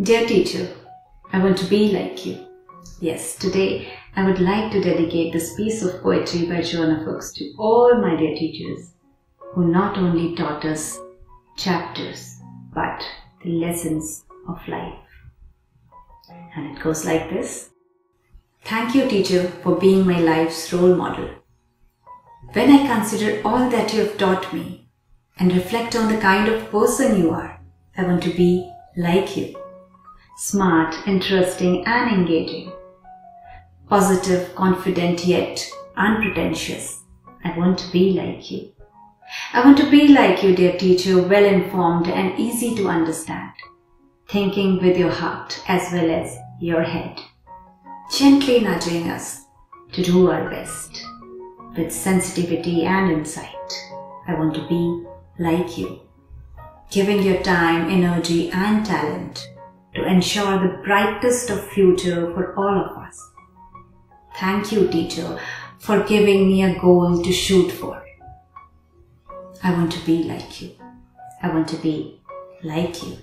Dear teacher, I want to be like you. Yes, today I would like to dedicate this piece of poetry by Joanna Arc to all my dear teachers who not only taught us chapters but the lessons of life. And it goes like this Thank you, teacher, for being my life's role model. When I consider all that you have taught me and reflect on the kind of person you are, I want to be like you. Smart, interesting, and engaging. Positive, confident, yet unpretentious. I want to be like you. I want to be like you, dear teacher, well informed and easy to understand. Thinking with your heart as well as your head. Gently nudging us to do our best. With sensitivity and insight. I want to be like you. Giving your time, energy, and talent to ensure the brightest of future for all of us. Thank you, teacher, for giving me a goal to shoot for. I want to be like you. I want to be like you.